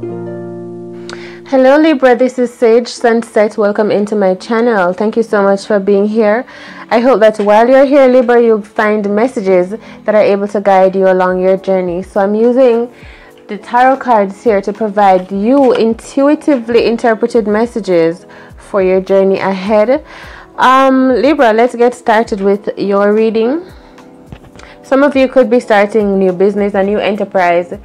Hello Libra, this is Sage Sunset. Welcome into my channel. Thank you so much for being here. I hope that while you're here Libra, you'll find messages that are able to guide you along your journey. So I'm using the tarot cards here to provide you intuitively interpreted messages for your journey ahead. Um, Libra, let's get started with your reading. Some of you could be starting new business, a new enterprise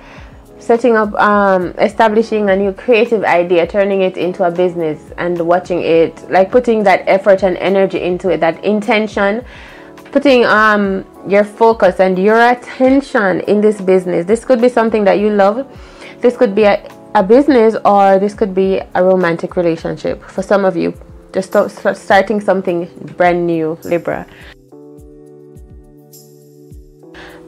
setting up um, establishing a new creative idea turning it into a business and watching it like putting that effort and energy into it that intention putting um, your focus and your attention in this business. This could be something that you love. This could be a, a business or this could be a romantic relationship for some of you. Just start starting something brand new libra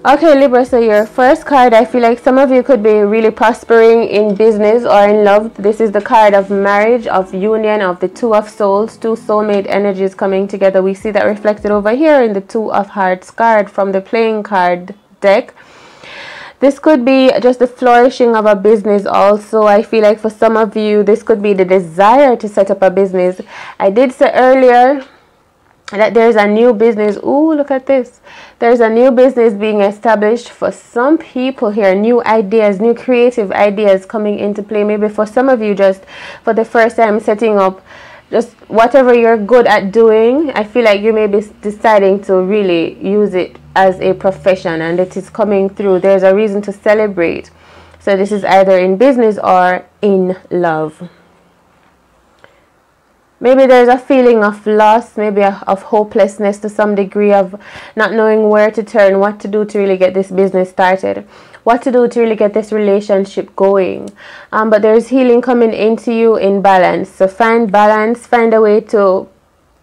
Okay, Libra, so your first card, I feel like some of you could be really prospering in business or in love. This is the card of marriage, of union, of the two of souls, two soulmate energies coming together. We see that reflected over here in the two of hearts card from the playing card deck. This could be just the flourishing of a business also. I feel like for some of you, this could be the desire to set up a business. I did say earlier that there's a new business. Ooh, look at this. There's a new business being established for some people here. New ideas, new creative ideas coming into play. Maybe for some of you, just for the first time setting up just whatever you're good at doing. I feel like you may be deciding to really use it as a profession and it is coming through. There's a reason to celebrate. So this is either in business or in love. Maybe there's a feeling of loss, maybe a, of hopelessness to some degree of not knowing where to turn, what to do to really get this business started, what to do to really get this relationship going. Um, but there's healing coming into you in balance. So find balance, find a way to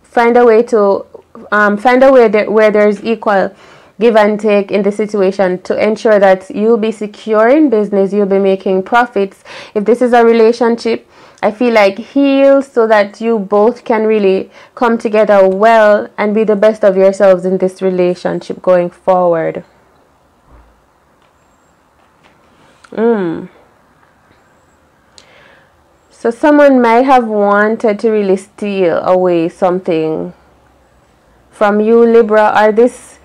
find a way to um, find a way that where there's equal give and take in the situation to ensure that you'll be secure in business, you'll be making profits. If this is a relationship, I feel like heal so that you both can really come together well and be the best of yourselves in this relationship going forward. Mm. So someone might have wanted to really steal away something from you, Libra, or this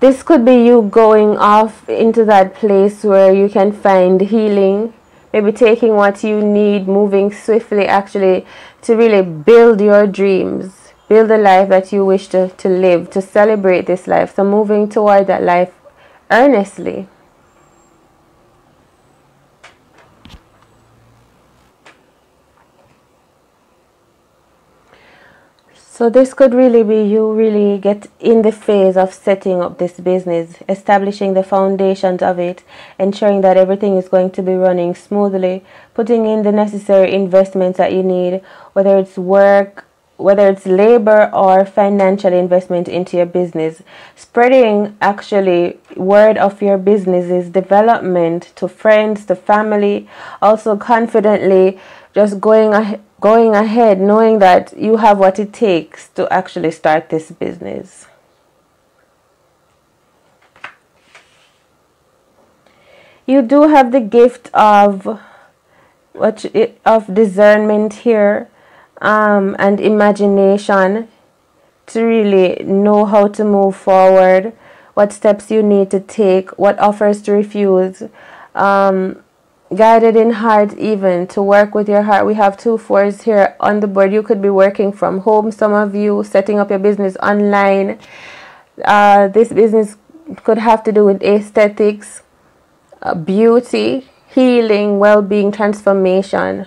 this could be you going off into that place where you can find healing maybe taking what you need, moving swiftly actually to really build your dreams, build the life that you wish to, to live, to celebrate this life. So moving toward that life earnestly. So this could really be you really get in the phase of setting up this business, establishing the foundations of it, ensuring that everything is going to be running smoothly, putting in the necessary investments that you need, whether it's work, whether it's labor or financial investment into your business, spreading actually word of your business's development to friends, to family, also confidently just going ahead going ahead knowing that you have what it takes to actually start this business. You do have the gift of what of discernment here um, and imagination to really know how to move forward, what steps you need to take, what offers to refuse. Um, guided in heart even to work with your heart. We have two fours here on the board. You could be working from home. Some of you setting up your business online. Uh, this business could have to do with aesthetics uh, beauty healing well-being transformation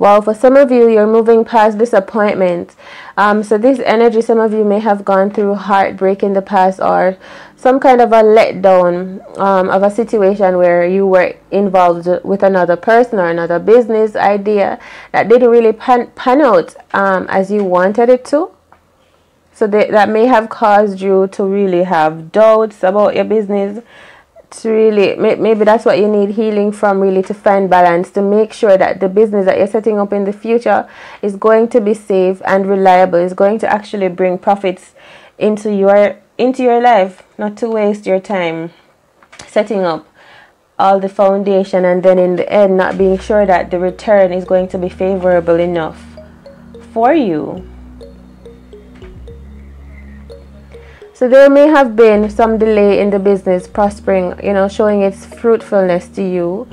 Well, for some of you, you're moving past disappointment. Um, so this energy, some of you may have gone through heartbreak in the past or some kind of a letdown um, of a situation where you were involved with another person or another business idea that didn't really pan, pan out um, as you wanted it to. So that, that may have caused you to really have doubts about your business really maybe that's what you need healing from really to find balance to make sure that the business that you're setting up in the future is going to be safe and reliable is going to actually bring profits into your into your life, not to waste your time setting up all the foundation and then in the end not being sure that the return is going to be favorable enough for you. So there may have been some delay in the business prospering, you know, showing its fruitfulness to you.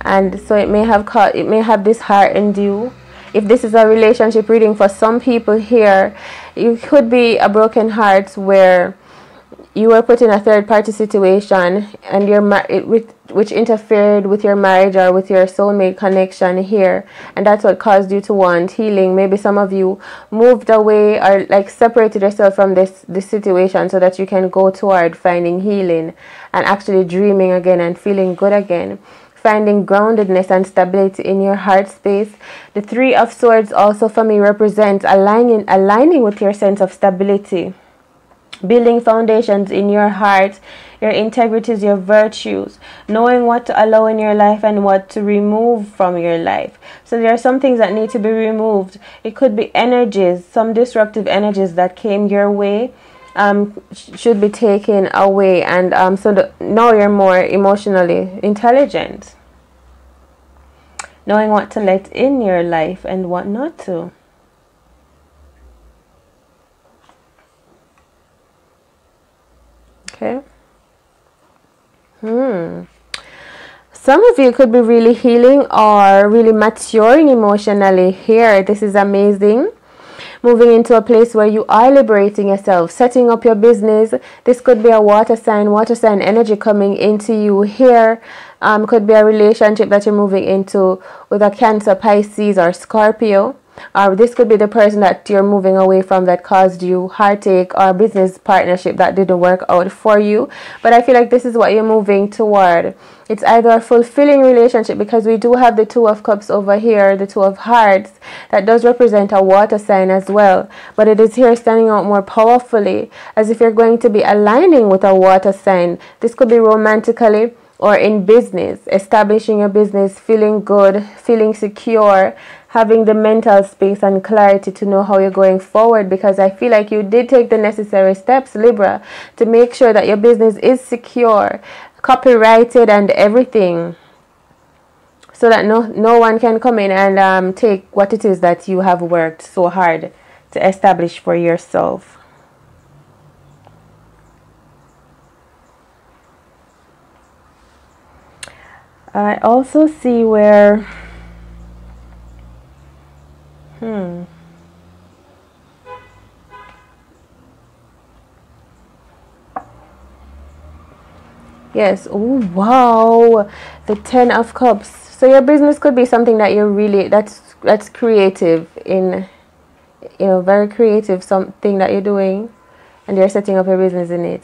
And so it may have caught it may have disheartened you. If this is a relationship reading for some people here, it could be a broken heart where you were put in a third party situation and your which, which interfered with your marriage or with your soulmate connection here and that's what caused you to want healing. Maybe some of you moved away or like separated yourself from this this situation so that you can go toward finding healing and actually dreaming again and feeling good again. Finding groundedness and stability in your heart space. The Three of Swords also for me represents aligning aligning with your sense of stability building foundations in your heart, your integrities, your virtues, knowing what to allow in your life and what to remove from your life. So there are some things that need to be removed. It could be energies, some disruptive energies that came your way. Um, should be taken away, and um, so that now you're more emotionally intelligent, knowing what to let in your life and what not to. Okay. Hmm. Some of you could be really healing or really maturing emotionally here. This is amazing. Moving into a place where you are liberating yourself, setting up your business. This could be a water sign, water sign energy coming into you here. Um, could be a relationship that you're moving into with a Cancer, Pisces, or Scorpio or this could be the person that you're moving away from that caused you heartache or business partnership that didn't work out for you. But i feel like this is what you're moving toward. It's either a fulfilling relationship because we do have the two of cups over here the two of hearts that does represent a water sign as well. But it is here standing out more powerfully as if you're going to be aligning with a water sign. This could be romantically or in business, establishing your business, feeling good, feeling secure, having the mental space and clarity to know how you're going forward because I feel like you did take the necessary steps, Libra, to make sure that your business is secure, copyrighted, and everything. So that no, no one can come in and um, take what it is that you have worked so hard to establish for yourself. I also see where Hmm. Yes. Oh, wow. The 10 of cups. So your business could be something that you're really that's that's creative in you know, very creative something that you're doing and you're setting up a business in it.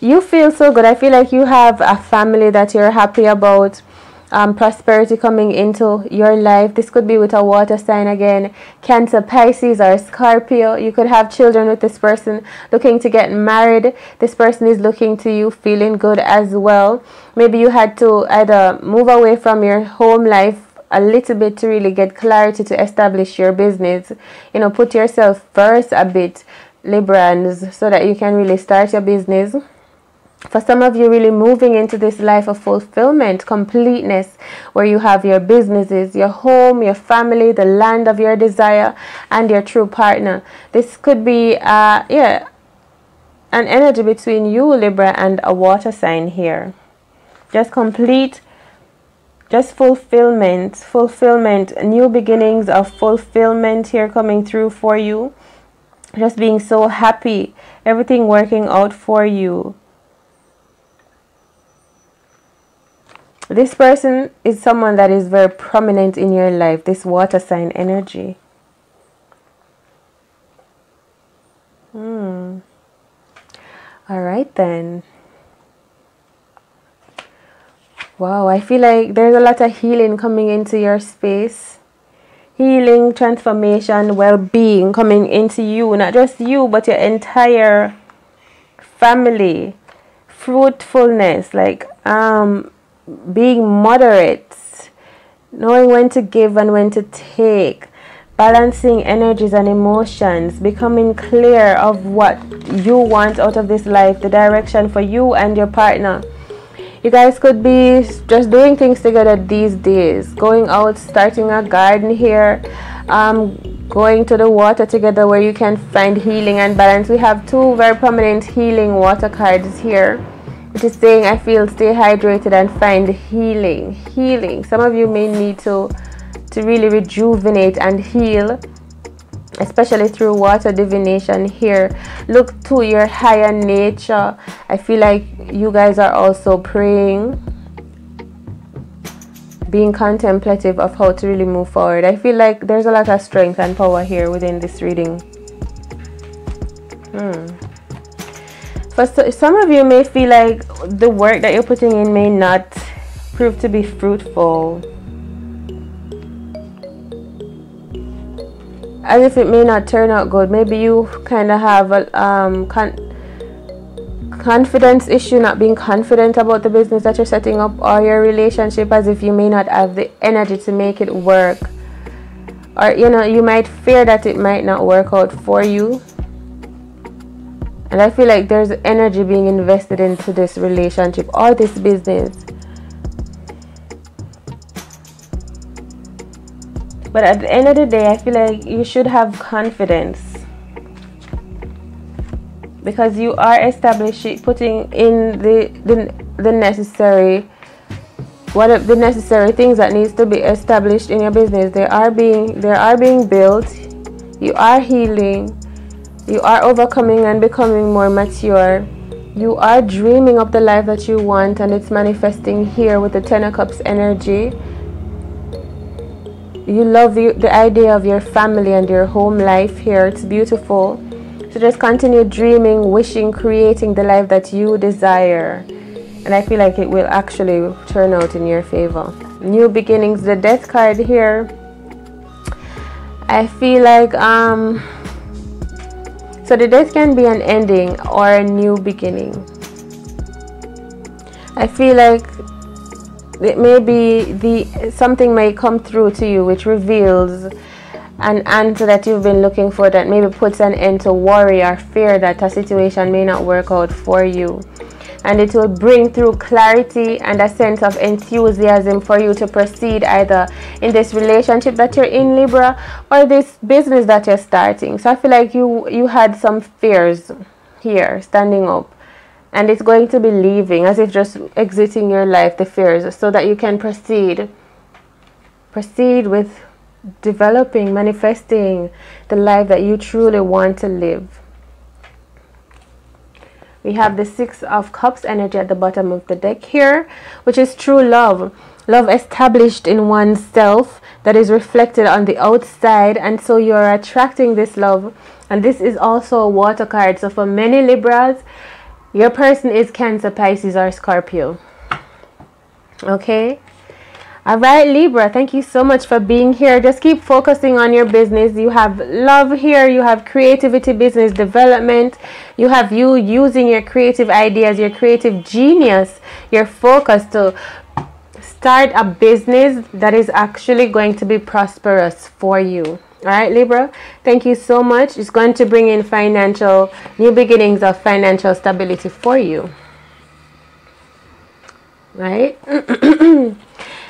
You feel so good. I feel like you have a family that you're happy about um, prosperity coming into your life. This could be with a water sign again, Cancer, Pisces, or Scorpio. You could have children with this person looking to get married. This person is looking to you, feeling good as well. Maybe you had to either move away from your home life a little bit to really get clarity to establish your business. You know, put yourself first a bit, Librans, so that you can really start your business for some of you really moving into this life of fulfillment completeness where you have your businesses your home your family the land of your desire and your true partner. This could be uh yeah an energy between you libra and a water sign here. Just complete just fulfillment fulfillment new beginnings of fulfillment here coming through for you. Just being so happy everything working out for you This person is someone that is very prominent in your life, this water sign energy. Hmm. All right then. Wow, I feel like there's a lot of healing coming into your space. Healing, transformation, well-being coming into you, not just you, but your entire family. Fruitfulness, like um being moderate, knowing when to give and when to take, balancing energies and emotions, becoming clear of what you want out of this life, the direction for you and your partner. You guys could be just doing things together these days, going out, starting a garden here, um, going to the water together where you can find healing and balance. We have two very prominent healing water cards here. It is saying, I feel stay hydrated and find healing. Healing. Some of you may need to to really rejuvenate and heal especially through water divination here look to your higher nature i feel like you guys are also praying being contemplative of how to really move forward i feel like there's a lot of strength and power here within this reading hmm. For some of you may feel like the work that you're putting in may not prove to be fruitful as if it may not turn out good. Maybe you kind of have a um, con- confidence issue, not being confident about the business that you're setting up or your relationship, as if you may not have the energy to make it work. Or, you know, you might fear that it might not work out for you. And I feel like there's energy being invested into this relationship or this business But at the end of the day, I feel like you should have confidence because you are establishing, putting in the the, the necessary what are the necessary things that needs to be established in your business. They are being they are being built. You are healing. You are overcoming and becoming more mature. You are dreaming of the life that you want, and it's manifesting here with the Ten of Cups energy you love you, the idea of your family and your home life here. It's beautiful. So just continue dreaming, wishing, creating the life that you desire. And I feel like it will actually turn out in your favor. New beginnings, the death card here. I feel like um so the death can be an ending or a new beginning. I feel like it may be the something may come through to you which reveals an answer that you've been looking for that maybe puts an end to worry or fear that a situation may not work out for you and it will bring through clarity and a sense of enthusiasm for you to proceed either in this relationship that you're in libra or this business that you're starting. So i feel like you you had some fears here standing up and it's going to be leaving as if just exiting your life the fears so that you can proceed proceed with developing manifesting the life that you truly want to live we have the six of cups energy at the bottom of the deck here which is true love love established in oneself that is reflected on the outside and so you're attracting this love and this is also a water card so for many libras your person is Cancer, Pisces, or Scorpio. Okay? All right, Libra, thank you so much for being here. Just keep focusing on your business. You have love here, you have creativity, business development, you have you using your creative ideas, your creative genius, your focus to start a business that is actually going to be prosperous for you. All right, Libra, thank you so much. It's going to bring in financial, new beginnings of financial stability for you. Right?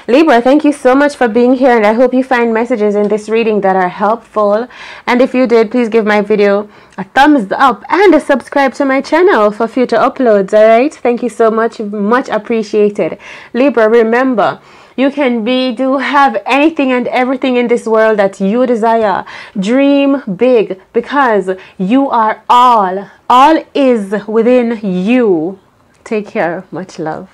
Libra, thank you so much for being here and I hope you find messages in this reading that are helpful. And if you did, please give my video a thumbs up and subscribe to my channel for future uploads, alright? Thank you so much, much appreciated. Libra, remember, you can be, do, have anything and everything in this world that you desire. Dream big because you are all. All is within you. Take care. Much love.